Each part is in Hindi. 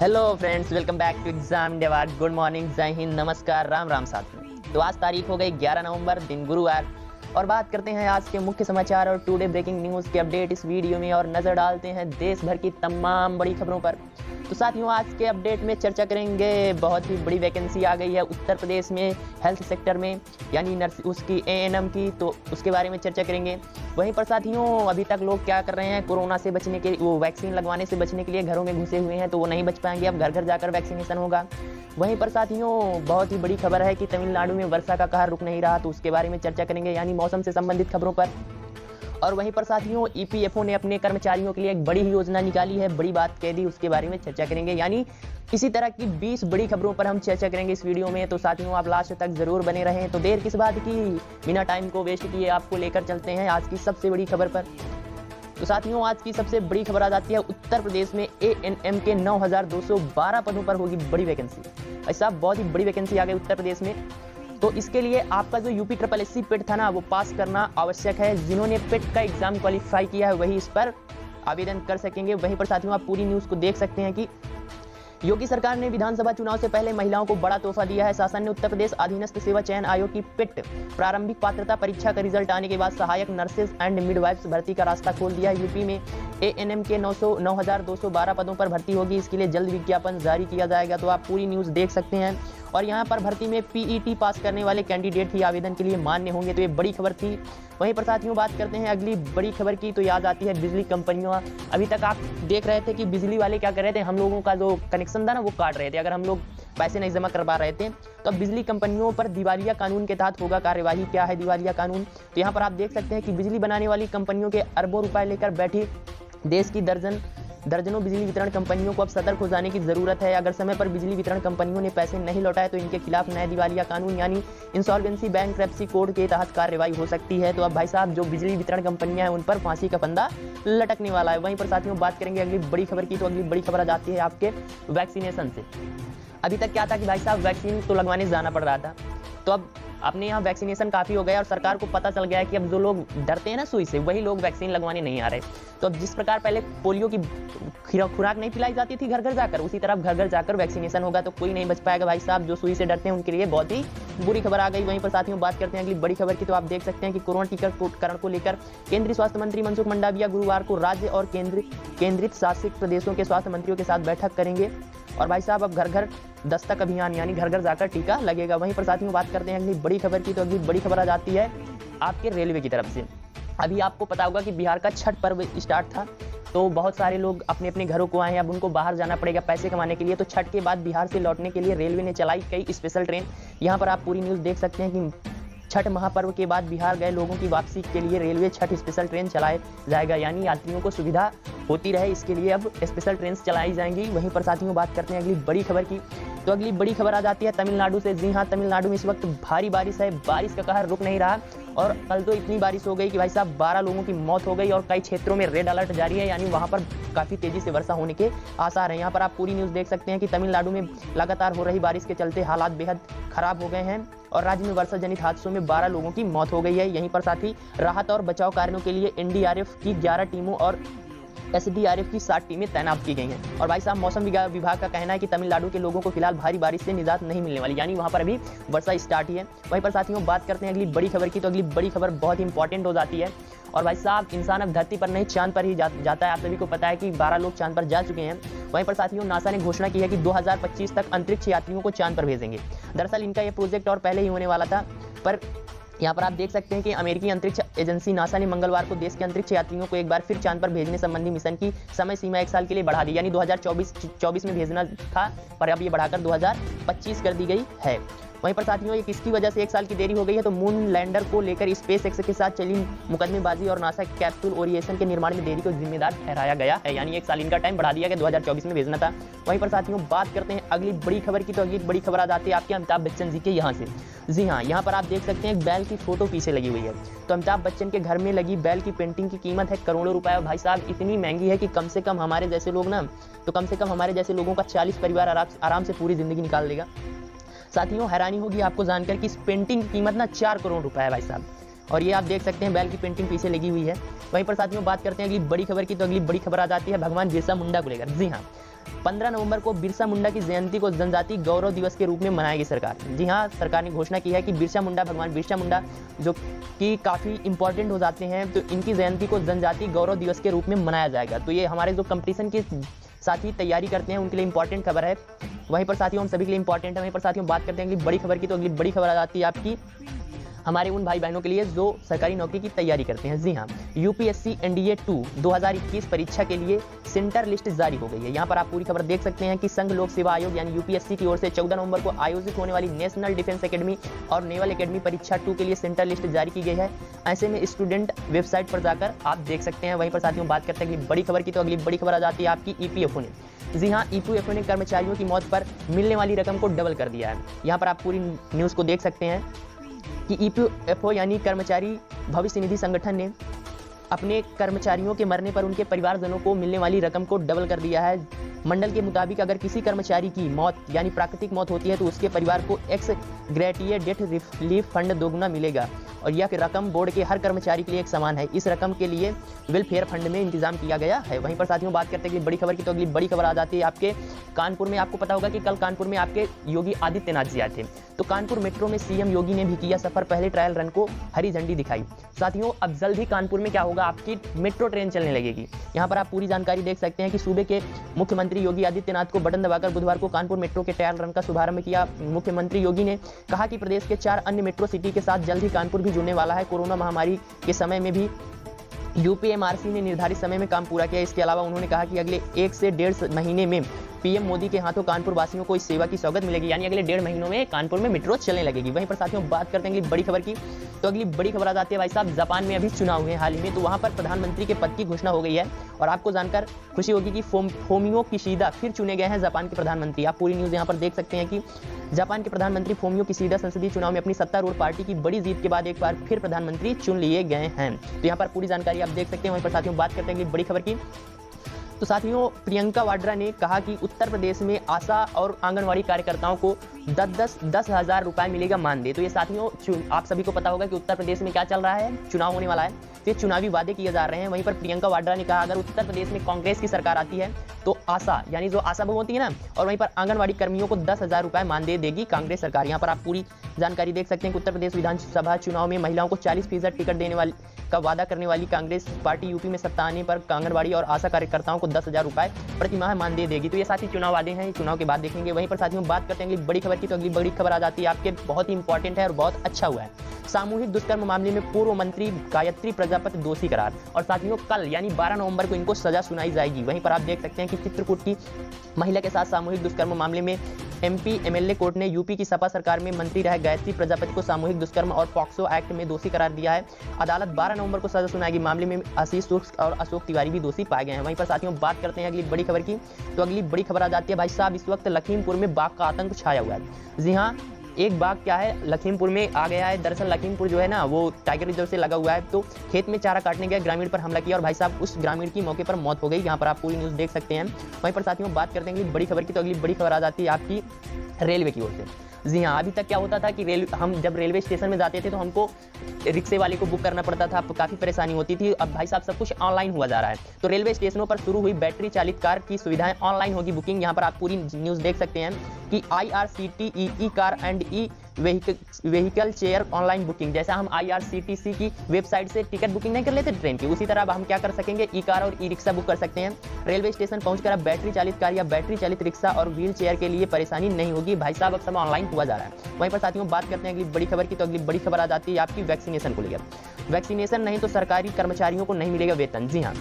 Hello friends welcome back to exam डेवार good morning जय हिंद नमस्कार राम राम साथियों तो आज तारीख हो गई 11 नवंबर, दिन गुरुवार। और बात करते हैं आज के मुख्य समाचार और टुडे ब्रेकिंग न्यूज़ के अपडेट इस वीडियो में। और नज़र डालते हैं देश भर की तमाम बड़ी खबरों पर। तो साथियों आज के अपडेट में चर्चा करेंगे। बहुत ही बड़ी वैकेंसी आ गई है उत्तर प्रदेश में हेल्थ सेक्टर में, यानी नर्स उसकी ए की तो उसके बारे में चर्चा करेंगे। वहीं पर साथियों, अभी तक लोग क्या कर रहे हैं, कोरोना से बचने के वो वैक्सीन लगवाने से बचने के लिए घरों में घुसे हुए हैं तो वो नहीं बच पाएँगे। अब घर घर जाकर वैक्सीनेशन होगा। वहीं पर साथियों, बहुत ही बड़ी खबर है कि तमिलनाडु में वर्षा का कहर रुक नहीं रहा तो उसके बारे में चर्चा करेंगे, यानी मौसम से संबंधित खबरों पर। और वहीं पर साथियों ईपीएफओ ने अपने कर्मचारियों के लिए एक बड़ी योजना निकाली है बड़ी बात कह दी उसके बारे में चर्चा करेंगे। यानी इसी तरह की 20 बड़ी खबरों पर हम चर्चा करेंगे इस वीडियो में। तो साथियों आप लास्ट तक ज़रूर बने रहें। तो देर किस बात की? बिना टाइम को वेस्ट किए आपको लेकर चलते हैं आज की सबसे बड़ी खबर पर। तो साथियों आज की सबसे बड़ी खबर आ जाती है। उत्तर प्रदेश में ए एन एम के 9,212 पदों पर होगी बड़ी वैकेंसी। ऐसा बहुत ही बड़ी वैकेंसी आ गई उत्तर प्रदेश में। तो इसके लिए आपका जो यूपी ट्रिपल एस पेट था ना, वो पास करना आवश्यक है। जिन्होंने पेट का एग्ज़ाम क्वालिफाई किया है, वही इस पर आवेदन कर सकेंगे। वहीं पर साथियों, आप पूरी न्यूज़ को देख सकते हैं कि योगी सरकार ने विधानसभा चुनाव से पहले महिलाओं को बड़ा तोहफा दिया है। शासन ने उत्तर प्रदेश अधीनस्थ सेवा चयन आयोग की पिट प्रारंभिक पात्रता परीक्षा का रिज़ल्ट आने के बाद सहायक नर्सेज एंड मिडवाइफ्स भर्ती का रास्ता खोल दिया है। यूपी में एएनएम के 900 9212 पदों पर भर्ती होगी। इसके लिए जल्द विज्ञापन जारी किया जाएगा। तो आप पूरी न्यूज़ देख सकते हैं। और यहाँ पर भर्ती में पीईटी पास करने वाले कैंडिडेट ही आवेदन के लिए मान्य होंगे। तो ये बड़ी खबर थी। वहीं पर साथियों बात करते हैं अगली बड़ी खबर की तो याद आती है बिजली कंपनियों। अभी तक आप देख रहे थे कि बिजली वाले क्या कर रहे थे? हम लोगों का जो कनेक्शन था ना, वो काट रहे थे। अगर हम लोग पैसे नहीं जमा करवा रहे थे तो अब बिजली कंपनियों पर दिवालिया कानून के तहत होगा कार्यवाही। क्या है दिवालिया कानून? तो यहाँ पर आप देख सकते हैं कि बिजली बनाने वाली कंपनियों के अरबों रुपए लेकर बैठी देश की दर्जन दर्जनों बिजली वितरण कंपनियों को अब सतर्क हो जाने की ज़रूरत है। अगर समय पर बिजली वितरण कंपनियों ने पैसे नहीं लौटाए तो इनके खिलाफ नए दिवालिया कानून यानी इंसॉल्वेंसी बैंक कोड के तहत कार्रवाई हो सकती है। तो अब भाई साहब, जो बिजली वितरण कंपनियाँ हैं, उन पर फांसी का फंदा लटकने वाला है। वहीं पर साथियों, बात करेंगे अगली बड़ी खबर की तो अगली बड़ी खबर आ जाती है आपके वैक्सीनेशन से। अभी तक क्या था कि भाई साहब, वैक्सीन तो लगवाने जाना पड़ रहा था। तो अब अपने यहाँ वैक्सीनेशन काफ़ी हो गया और सरकार को पता चल गया है कि अब जो लोग डरते हैं ना सुई से, वही लोग वैक्सीन लगवाने नहीं आ रहे। तो अब जिस प्रकार पहले पोलियो की खुराक नहीं पिलाई जाती थी घर घर जाकर, उसी तरह घर घर जाकर वैक्सीनेशन होगा तो कोई नहीं बच पाएगा। भाई साहब, जो सुई से डरते हैं उनके लिए बहुत ही बुरी खबर आ गई। वहीं पर साथियों, बात करते हैं अगली बड़ी खबर की। तो आप देख सकते हैं कि कोरोना टीकाकरण को लेकर केंद्रीय स्वास्थ्य मंत्री मनसुख मंडाविया गुरुवार को राज्य और केंद्र, केंद्रित शासित प्रदेशों के स्वास्थ्य मंत्रियों के साथ बैठक करेंगे। और भाई साहब, अब घर घर दस्तक अभियान, यानी घर घर जाकर टीका लगेगा। वहीं पर साथियों बात करते हैं अगली बड़ी खबर की तो अगली बड़ी खबर आ जाती है आपके रेलवे की तरफ़ से। अभी आपको पता होगा कि बिहार का छठ पर्व स्टार्ट था तो बहुत सारे लोग अपने अपने घरों को आए हैं। अब उनको बाहर जाना पड़ेगा पैसे कमाने के लिए। तो छठ के बाद बिहार से लौटने के लिए रेलवे ने चलाई कई स्पेशल ट्रेन यहाँ पर आप पूरी न्यूज़ देख सकते हैं कि छठ महापर्व के बाद बिहार गए लोगों की वापसी के लिए रेलवे छठ स्पेशल ट्रेन चलाए जाएगा। यानी यात्रियों को सुविधा होती रहे इसके लिए अब स्पेशल ट्रेन चलाई जाएँगी। वहीं पर साथियों, बात करते हैं अगली बड़ी खबर की। तो अगली बड़ी खबर आ जाती है तमिलनाडु से। जी हाँ तमिलनाडु में इस वक्त भारी बारिश है। बारिश का कहर रुक नहीं रहा। और कल तो इतनी बारिश हो गई कि भाई साहब, बारह लोगों की मौत हो गई और कई क्षेत्रों में रेड अलर्ट जारी है। यानी वहाँ पर काफ़ी तेज़ी से वर्षा होने के आसार हैं। यहाँ पर आप पूरी न्यूज़ देख सकते हैं कि तमिलनाडु में लगातार हो रही बारिश के चलते हालात बेहद खराब हो गए हैं और राज्य में वर्षा जनित हादसों में 12 लोगों की मौत हो गई है। यहीं पर साथ ही राहत और बचाव कार्यों के लिए एनडीआरएफ की 11 टीमों और एसडीआरएफ की सात टीमें तैनात की गई हैं। और भाई साहब मौसम विभाग का कहना है कि तमिलनाडु के लोगों को फ़िलहाल भारी बारिश से निजात नहीं मिलने वाली। यानी वहाँ पर अभी वर्षा स्टार्ट ही है। वहीं पर साथियों बात करते हैं अगली बड़ी खबर की। तो अगली बड़ी खबर बहुत ही इंपॉर्टेंट हो जाती है। और भाई साहब इंसान अब धरती पर नहीं चाँद पर ही जा, जाता है। आप सभी को पता है कि 12 लोग चाँद पर जा चुके हैं। वहीं पर साथियों नासा ने घोषणा की है कि 2025 तक अंतरिक्ष यात्रियों को चाँद पर भेजेंगे। दरअसल इनका यह प्रोजेक्ट और पहले ही होने वाला था। पर यहाँ पर आप देख सकते हैं कि अमेरिकी अंतरिक्ष एजेंसी नासा ने मंगलवार को देश के अंतरिक्ष यात्रियों को एक बार फिर चाँद पर भेजने संबंधी मिशन की समय सीमा एक साल के लिए बढ़ा दी, यानी 2024 24 में भेजना था, पर अब ये बढ़ाकर 2025 कर दी गई है। वहीं पर साथियों, ये किसकी वजह से एक साल की देरी हो गई है? तो मून लैंडर को लेकर स्पेस एक्स के साथ चली मुकदमेबाजी और नासा कैप्सूल ओरिएशन के निर्माण में देरी को जिम्मेदार ठहराया गया है। यानी एक साल इनका टाइम बढ़ा दिया गया, दो हज़ार चौबीस में भेजना था। वहीं पर साथियों, बात करते हैं अगली बड़ी खबर की तो अगली बड़ी खबर आ जाती है आपके अमिताभ बच्चन जी के यहाँ से। जी हाँ यहाँ पर आप देख सकते हैं, बैल की फ़ोटो पीछे लगी हुई है। तो अमिताभ बच्चन के घर में लगी बैल की पेंटिंग की कीमत है करोड़ों रुपए। भाई साहब, इतनी महँगी है कि कम से कम हमारे जैसे लोग ना तो कम से कम हमारे जैसे लोगों का चालीस परिवार आराम से पूरी ज़िंदगी निकाल देगा। साथियों, हैरानी होगी आपको जानकर कि इस पेंटिंग की कीमत ना चार करोड़ रुपए है भाई साहब। और ये आप देख सकते हैं, बैल की पेंटिंग पीछे लगी हुई है। वहीं पर साथियों, बात करते हैं अगली बड़ी खबर की तो अगली बड़ी खबर आ जाती है भगवान बिरसा मुंडा को लेकर। जी हाँ पंद्रह नवंबर को बिरसा मुंडा की जयंती को जनजाति गौरव दिवस के रूप में मनाएगी सरकार। जी हाँ सरकार ने घोषणा की है कि बिरसा मुंडा, भगवान बिरसा मुंडा, जो कि काफ़ी इंपॉर्टेंट हो जाते हैं तो इनकी जयंती को जनजाति गौरव दिवस के रूप में मनाया जाएगा। तो ये हमारे जो कंपटीशन के साथी तैयारी करते हैं, उनके लिए इंपॉर्टेंट खबर है। वहीं पर साथियों, हम सभी के लिए इंपॉर्टेंट है। वहीं पर साथियों बात करते हैं अगली बड़ी खबर की तो अगली बड़ी खबर आ जाती है आपकी। हमारे उन भाई बहनों के लिए जो सरकारी नौकरी की तैयारी करते हैं। जी हाँ यूपीएससी एनडीए टू 2021 परीक्षा के लिए सेंटर लिस्ट जारी हो गई है। यहाँ पर आप पूरी खबर देख सकते हैं कि संघ लोक सेवा आयोग यानी यूपीएससी की ओर से 14 नवंबर को आयोजित होने वाली नेशनल डिफेंस एकेडमी और नेवल एकेडमी परीक्षा टू के लिए सेंटर लिस्ट जारी की गई है। ऐसे में स्टूडेंट वेबसाइट पर जाकर आप देख सकते हैं। वहीं पर साथियों बात करते हैं बड़ी खबर की तो अगली बड़ी खबर आ जाती है आपकी ईपीएफओ ने। जी हाँ ईपीएफओ ने कर्मचारियों की मौत पर मिलने वाली रकम को डबल कर दिया है। यहाँ पर आप पूरी न्यूज़ को देख सकते हैं। कि ईपीएफओ यानी कर्मचारी भविष्य निधि संगठन ने अपने कर्मचारियों के मरने पर उनके परिवारजनों को मिलने वाली रकम को डबल कर दिया है। मंडल के मुताबिक अगर किसी कर्मचारी की मौत, यानी प्राकृतिक मौत होती है तो उसके परिवार को ex gratia death relief fund दोगुना मिलेगा। और यह रकम बोर्ड के हर कर्मचारी के लिए एक समान है। इस रकम के लिए वेलफेयर फंड में इंतज़ाम किया गया है। वहीं पर साथियों, बात करते हैं बड़ी खबर की तो अगली बड़ी खबर आ जाती है आपके कानपुर में। आपको पता होगा कि कल कानपुर में आपके योगी आदित्यनाथ जी आए थे। तो कानपुर मेट्रो में सीएम योगी ने भी किया सफ़र। पहले ट्रायल रन को हरी झंडी दिखाई। साथियों, अब जल्द ही कानपुर में क्या होगा? आपकी मेट्रो ट्रेन चलने लगेगी। यहाँ पर आप पूरी जानकारी देख सकते हैं कि सूबे के मुख्यमंत्री योगी आदित्यनाथ को बटन दबाकर बुधवार को कानपुर मेट्रो के ट्रायल रन का शुभारंभ किया। मुख्यमंत्री योगी ने कहा कि प्रदेश के चार अन्य मेट्रो सिटी के साथ जल्द ही कानपुर भी जुड़ने वाला है। कोरोना महामारी के समय में भी यूपीएमआरसी ने निर्धारित समय में काम पूरा किया। इसके अलावा उन्होंने कहा कि अगले एक से डेढ़ महीने में पीएम मोदी के हाथों कानपुर वासियों को इस सेवा की सौगत मिलेगी। यानी अगले डेढ़ महीनों में कानपुर में मेट्रो चलने लगेगी। वहीं पर साथियों, बात करते हैं बड़ी खबर की। तो अगली बड़ी खबर आ जाती है भाई साहब, जापान में अभी चुनाव हुए हाल ही में तो वहाँ पर प्रधानमंत्री के पद की घोषणा हो गई है और आपको जानकर खुशी होगी कि फोमियो किशीदा फिर चुने गए हैं जापान के प्रधानमंत्री। आप पूरी न्यूज़ यहाँ पर देख सकते हैं कि जापान के प्रधानमंत्री फोमियो किशीदा संसदीय चुनाव में अपनी सत्तारूढ़ पार्टी की बड़ी जीत के बाद एक बार फिर प्रधानमंत्री चुन लिए गए हैं। तो यहाँ पर पूरी जानकारी आप देख सकते हैं, वहीं पर साथियों बात करते हैं बड़ी खबर की। तो साथियों, प्रियंका वाड्रा ने कहा कि उत्तर प्रदेश में आशा और आंगनवाड़ी कार्यकर्ताओं को दस दस दस हज़ार रुपए मिलेगा मानदेय। तो ये साथियों आप सभी को पता होगा कि उत्तर प्रदेश में क्या चल रहा है। चुनाव होने वाला है। तो ये चुनावी वादे किए जा रहे हैं। वहीं पर प्रियंका वाड्रा ने कहा, अगर उत्तर प्रदेश में कांग्रेस की सरकार आती है तो आशा, यानी जो आशा बहु होती है ना, और वहीं पर आंगनबाड़ी कर्मियों को दस हज़ार रुपए मानदेय देगी कांग्रेस सरकार। यहाँ पर आप पूरी जानकारी देख सकते हैं उत्तर प्रदेश विधानसभा चुनाव में महिलाओं को चालीस फ़ीसद टिकट देने वाली, का वादा करने वाली कांग्रेस पार्टी यूपी में सत्ता आने पर आंगनबाड़ी और आशा कार्यकर्ताओं को दस हज़ार रुपए प्रति माह मानदेय देगी। तो ये साथी चुनाव वादे हैं, चुनाव के बाद देखेंगे। वहीं पर साथियों बात करते हैं अगली बड़ी खबर की तो अगली बड़ी खबर आ जाती है आपके, बहुत ही इंपॉर्टेंट है और बहुत अच्छा हुआ है। सामूहिक दुष्कर्म मामले में पूर्व मंत्री गायत्री प्रजापति दोषी करार। और साथियों, कल, यानी 12 नवंबर को इनको सजा सुनाई जाएगी। वहीं पर आप देख सकते हैं कि चित्रकूट की महिला के साथ सामूहिक दुष्कर्म मामले में एमपी, एमएलए कोर्ट ने यूपी की सपा सरकार में मंत्री रहे गायत्री प्रजापति को सामूहिक दुष्कर्म और पॉक्सो एक्ट में दोषी करार दिया है। अदालत 12 नवंबर को सजा सुनाएगी। मामले में आशीष सुख और अशोक तिवारी भी दोषी पाए गए हैं। वहीं पर साथियों, बात करते हैं अगली बड़ी खबर की। तो अगली बड़ी खबर आ जाती है। भाई साहब, इस वक्त लखीमपुर में बाघ का आतंक छाया हुआ है। जी हाँ एक बाग क्या है? लखीमपुर में आ गया है। दरअसल लखीमपुर जो है ना, वो टाइगर रिज़र्व से लगा हुआ है। तो खेत में चारा काटने गया, ग्रामीण पर हमला किया और भाई साहब, उस ग्रामीण की मौके पर मौत हो गई। यहाँ पर आप पूरी न्यूज़ देख सकते हैं। वहीं पर साथियों, बात करते हैं अगली बड़ी खबर की। तो अगली बड़ी खबर आ जाती है आपकी रेलवे की ओर से। जी हाँ अभी तक क्या होता था कि रेल, हम जब रेलवे स्टेशन में जाते थे तो हमको रिक्शे वाले को बुक करना पड़ता था, काफ़ी परेशानी होती थी। अब भाई साहब, सब कुछ ऑनलाइन हुआ जा रहा है। तो रेलवे स्टेशनों पर शुरू हुई बैटरी चालित कार की सुविधाएँ ऑनलाइन होगी बुकिंग। यहाँ पर आप पूरी न्यूज़ देख सकते हैं कि I R C T E car and E vehicle chair online booking जैसा हम आईआरसीटीसी की वेबसाइट से टिकट बुकिंग नहीं कर लेते ट्रेन की। उसी तरह अब हम क्या कर सकेंगे? ई कार और ई रिक्शा बुक कर सकते हैं। रेलवे स्टेशन पहुंचकर अब बैटरी चालित कार या बैटरी चालित रिक्शा और व्हील चेयर के लिए परेशानी नहीं होगी। भाई साहब, अब सब ऑनलाइन हुआ जा रहा है। वहीं पर साथियों बात करते हैं अगली बड़ी खबर की। तो अगली बड़ी खबर आ जाती है आपकी वैक्सीनेशन को लेकर। वैक्सीनेशन नहीं तो सरकारी कर्मचारियों को नहीं मिलेगा वेतन। जी हाँ।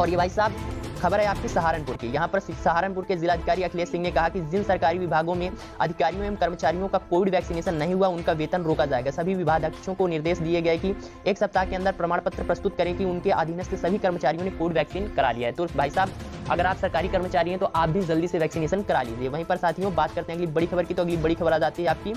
और ये भाई साहब खबर है आपकी सहारनपुर की। यहाँ पर सहारनपुर के जिलाधिकारी अखिलेश सिंह ने कहा कि जिन सरकारी विभागों में अधिकारियों एवं कर्मचारियों का कोविड वैक्सीनेशन नहीं हुआ, उनका वेतन रोका जाएगा। सभी विभागाध्यक्षों को निर्देश दिए गए कि एक सप्ताह के अंदर प्रमाण पत्र प्रस्तुत करें कि उनके अधीनस्थ सभी कर्मचारियों ने कोविड वैक्सीन करा लिया है। तो भाई साहब, अगर आप सरकारी कर्मचारी हैं तो आप भी जल्दी से वैक्सीनेशन करा लीजिए। वहीं पर साथियों, बात करते हैं अगली बड़ी खबर की तो अगली बड़ी खबर आ जाती है आपकी।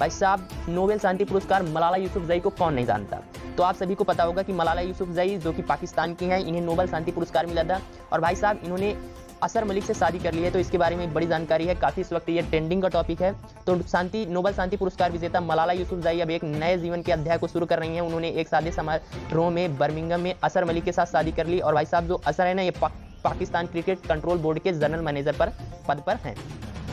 भाई साहब नोबेल शांति पुरस्कार मलाला यूसुफजई को कौन नहीं जानता? तो आप सभी को पता होगा कि मलाला यूसुफजई जो कि पाकिस्तान की हैं इन्हें नोबेल शांति पुरस्कार मिला था। और भाई साहब इन्होंने असर मलिक से शादी कर ली है तो इसके बारे में बड़ी जानकारी है। काफ़ी इस वक्त ये ट्रेंडिंग का टॉपिक है। तो शांति नोबल शांति पुरस्कार विजेता मलाला यूसुफजाई अब एक नए जीवन के अध्याय को शुरू कर रही हैं। उन्होंने एक शादी समारोह में बर्मिंगम में असर मलिक के साथ शादी कर ली। और भाई साहब जो असर है ना ये पा, पाकिस्तान क्रिकेट कंट्रोल बोर्ड के जनरल मैनेजर पर पद पर हैं।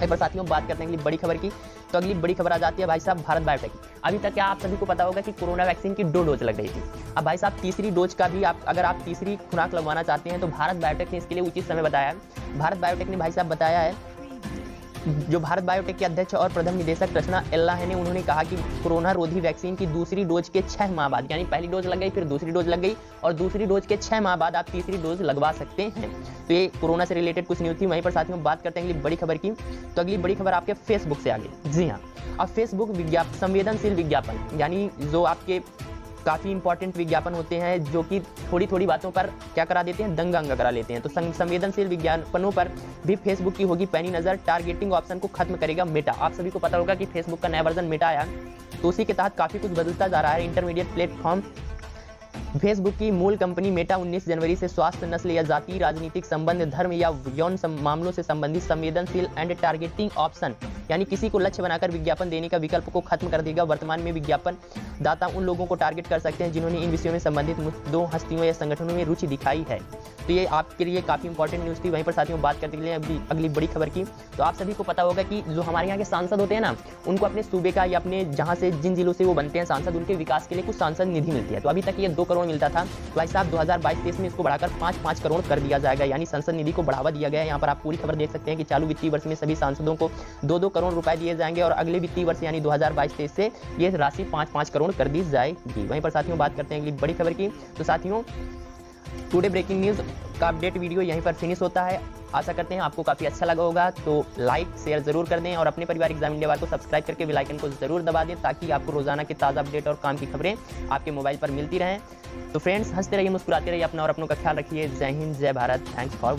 एक बार साथियों, बात करते हैं अगली बड़ी खबर की। तो अगली बड़ी खबर आ जाती है भाई साहब भारत बायोटेक अभी तक क्या आप सभी को पता होगा कि कोरोना वैक्सीन की दो डोज लग गई थी। अब भाई साहब, तीसरी डोज का भी आप, अगर आप तीसरी खुराक लगवाना चाहते हैं तो भारत बायोटेक ने इसके लिए उचित समय बताया है। भारत बायोटेक ने भाई साहब बताया है जो भारत बायोटेक के अध्यक्ष और प्रथम निदेशक रचना एल्लाह ने उन्होंने कहा कि कोरोना रोधी वैक्सीन की दूसरी डोज के छह माह बाद, यानी पहली डोज लग गई, फिर दूसरी डोज लग गई, और दूसरी डोज के छह माह बाद आप तीसरी डोज लगवा सकते हैं। तो ये कोरोना से रिलेटेड कुछ न्यूज़ थी, वहीं पर साथियों बात करते हैं अगली बड़ी खबर की। तो अगली बड़ी खबर आपके फेसबुक से आगे जी हाँ अब फेसबुक विज्ञापन संवेदनशील विज्ञापन, यानी जो आपके काफ़ी इंपॉर्टेंट विज्ञापन होते हैं जो कि थोड़ी थोड़ी बातों पर क्या करा देते हैं? दंगा करा लेते हैं। तो संवेदनशील विज्ञापनों पर भी फेसबुक की होगी पैनी नज़र। टारगेटिंग ऑप्शन को खत्म करेगा मेटा आप सभी को पता होगा कि फेसबुक का नया वर्जन मेटा आया। तो उसी के तहत काफ़ी कुछ बदलता जा रहा है। इंटरमीडिएट प्लेटफॉर्म फेसबुक की मूल कंपनी मेटा 19 जनवरी से स्वास्थ्य, नस्ल या जाति, राजनीतिक संबंध, धर्म या यौन मामलों से संबंधित संवेदनशील एंड टारगेटिंग ऑप्शन यानी किसी को लक्ष्य बनाकर विज्ञापन देने का विकल्प को खत्म कर देगा। वर्तमान में विज्ञापन दाता उन लोगों को टारगेट कर सकते हैं जिन्होंने इन विषयों में संबंधित मुद्दों, हस्तियों या संगठनों में रुचि दिखाई है। तो ये आपके लिए काफ़ी इंपॉर्टेंट न्यूज़ थी। वहीं पर साथियों, बात करते हैं अभी अगली बड़ी खबर की। तो आप सभी को पता होगा कि जो हमारे यहाँ के सांसद होते हैं ना, उनको अपने सूबे का या अपने जहाँ से जिन जिलों से वो बनते हैं सांसद, उनके विकास के लिए कुछ सांसद निधि मिलती है। तो अभी तक ये दो करोड़ मिलता था। भाई साहब, दो हज़ार बाईस में इसको बढ़ाकर पाँच पाँच करोड़ कर दिया जाएगा। यानी संसद निधि को बढ़ावा दिया गया है। यहाँ पर आप पूरी खबर देख सकते हैं कि चालू वित्तीय वर्ष में सभी सांसदों को दो दो करोड़ रुपए दिए जाएँगे और अगले वित्तीय वर्ष यानी दो हज़ार से ये राशि पाँच पाँच करोड़ कर दी जाएगी। वहीं पर साथियों, बात करते हैं अगली बड़ी खबर की। तो साथियों, टुडे ब्रेकिंग न्यूज़ का अपडेट वीडियो यहीं पर फिनिश होता है। आशा करते हैं आपको काफ़ी अच्छा लगा होगा। तो लाइक, शेयर ज़रूर कर दें और अपने परिवार एग्ज़ाम इंडिया को सब्सक्राइब करके बेल आइकन को ज़रूर दबा दें ताकि आपको रोज़ाना के ताज़ा अपडेट और काम की खबरें आपके मोबाइल पर मिलती रहें। तो फ्रेंड्स हँसते रहिए, मुस्कुराते रहिए, अपना और अपनों का ख्याल रखिए। जय हिंद, जय भारत थैंक्स फॉर